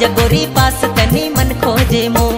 जगोरी पास कनी मन खोजे मो।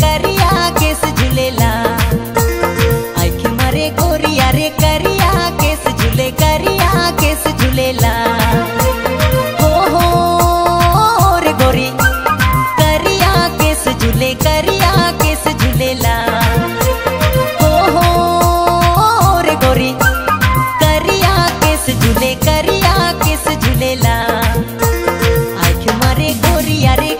करिया केस झूलेला। आँख मारे गोरिया रे करिया केस झूले, करिया केस झूलेला। हो हो गोरी, करिया केस झूले, करिया केस झूलेला। हो हो करिया केस झूले, करिया केस झूलेला। आँख मारे गोरिया रे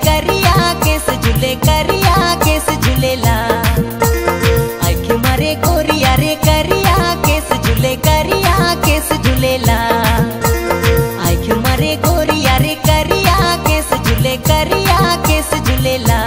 करिया केस झूलेला